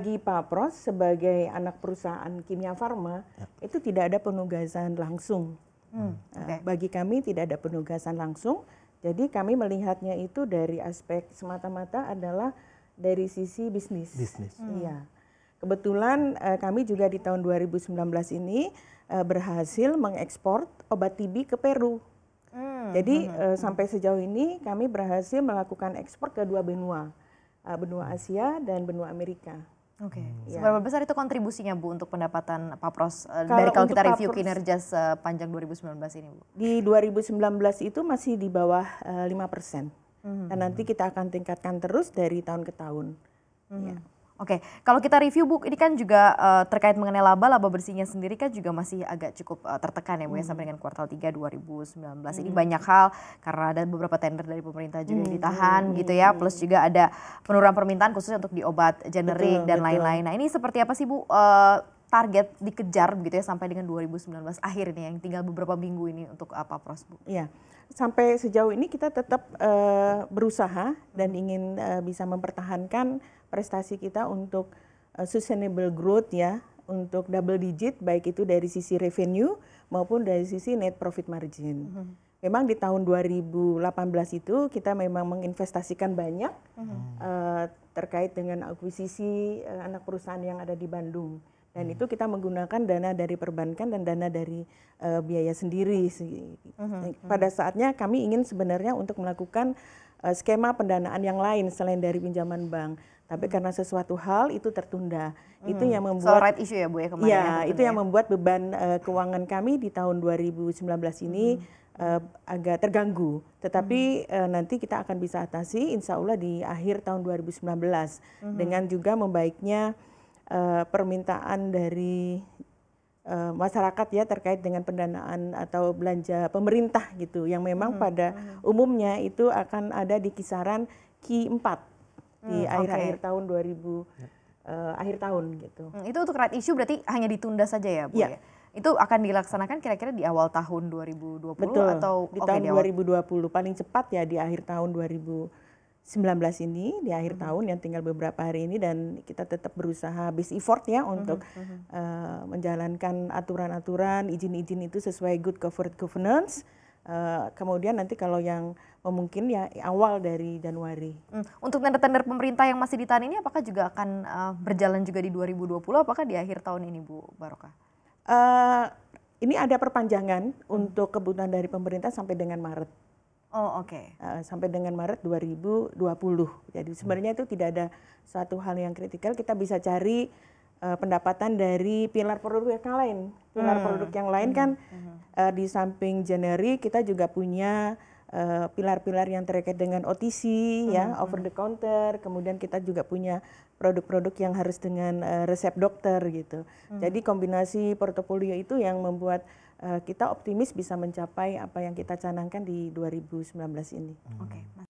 bagi Pak Pros sebagai anak perusahaan kimia farma ya. itu tidak ada penugasan langsung. Hmm, okay. Bagi kami tidak ada penugasan langsung. Jadi kami melihatnya itu dari aspek semata-mata adalah dari sisi bisnis. Bisnis. Hmm. Iya. Kebetulan uh, kami juga di tahun 2019 ini uh, berhasil mengekspor obat TB ke Peru. Hmm. Jadi hmm. Uh, sampai sejauh ini kami berhasil melakukan ekspor ke dua benua benua Asia dan benua Amerika. Oke. Okay. Ya. Seberapa besar itu kontribusinya Bu untuk pendapatan Pak Pros uh, kalau dari kalau kita review kinerja sepanjang 2019 ini Bu? Di 2019 itu masih di bawah uh, 5 persen. Mm -hmm. Dan nanti kita akan tingkatkan terus dari tahun ke tahun. Mm -hmm. ya. Oke, kalau kita review Bu, ini kan juga uh, terkait mengenai laba, laba bersihnya sendiri kan juga masih agak cukup uh, tertekan ya Bu ya, hmm. ya sampai dengan kuartal 3 2019. Hmm. Ini banyak hal karena ada beberapa tender dari pemerintah juga hmm. yang ditahan hmm. gitu ya, plus juga ada penurunan permintaan khususnya untuk di obat generik dan lain-lain. Nah ini seperti apa sih Bu uh, target dikejar gitu ya sampai dengan 2019 akhir ini yang tinggal beberapa minggu ini untuk apa Pros Bu? Iya, sampai sejauh ini kita tetap uh, berusaha dan ingin uh, bisa mempertahankan prestasi kita untuk uh, sustainable growth ya, untuk double digit baik itu dari sisi revenue maupun dari sisi net profit margin. Mm -hmm. Memang di tahun 2018 itu kita memang menginvestasikan banyak mm -hmm. uh, terkait dengan akuisisi uh, anak perusahaan yang ada di Bandung dan mm -hmm. itu kita menggunakan dana dari perbankan dan dana dari uh, biaya sendiri. Mm -hmm. Pada saatnya kami ingin sebenarnya untuk melakukan uh, skema pendanaan yang lain selain dari pinjaman bank tapi karena sesuatu hal itu tertunda. Hmm. Itu yang membuat so, right issue ya Bu ya kemarin. Ya, ya itu yang membuat beban uh, keuangan kami di tahun 2019 ini hmm. uh, agak terganggu. Tetapi hmm. uh, nanti kita akan bisa atasi insya Allah di akhir tahun 2019 hmm. dengan juga membaiknya uh, permintaan dari uh, masyarakat ya terkait dengan pendanaan atau belanja pemerintah gitu yang memang hmm. pada hmm. umumnya itu akan ada di kisaran Q4 di hmm, akhir-akhir okay. tahun 2000 uh, eh, akhir tahun gitu. Hmm, itu untuk right issue berarti hanya ditunda saja ya, Bu ya? ya? Itu akan dilaksanakan kira-kira di awal tahun 2020 Betul, atau di okay, tahun di 2020 paling cepat ya di akhir tahun 2019 ini di akhir hmm. tahun yang tinggal beberapa hari ini dan kita tetap berusaha base effort ya untuk hmm. Hmm. Uh, menjalankan aturan-aturan izin-izin itu sesuai good corporate governance Uh, kemudian nanti kalau yang mungkin ya awal dari Januari. Hmm. Untuk tender-tender pemerintah yang masih ditahan ini apakah juga akan uh, berjalan juga di 2020 apakah di akhir tahun ini Bu Barokah? Uh, ini ada perpanjangan hmm. untuk kebutuhan dari pemerintah sampai dengan Maret. Oh oke. Okay. Uh, sampai dengan Maret 2020. Jadi sebenarnya itu tidak ada satu hal yang kritikal. Kita bisa cari uh, pendapatan dari pilar produk yang lain. Pilar hmm. produk yang lain hmm. kan hmm. Uh, di samping generic kita juga punya eh, pilar-pilar uh, yang terkait dengan OTC hmm. ya, hmm. over the counter. Kemudian kita juga punya produk-produk yang harus dengan uh, resep dokter gitu. Hmm. Jadi kombinasi portofolio itu yang membuat kita optimis bisa mencapai apa yang kita canangkan di 2019 ini. Hmm. Oke. Okay.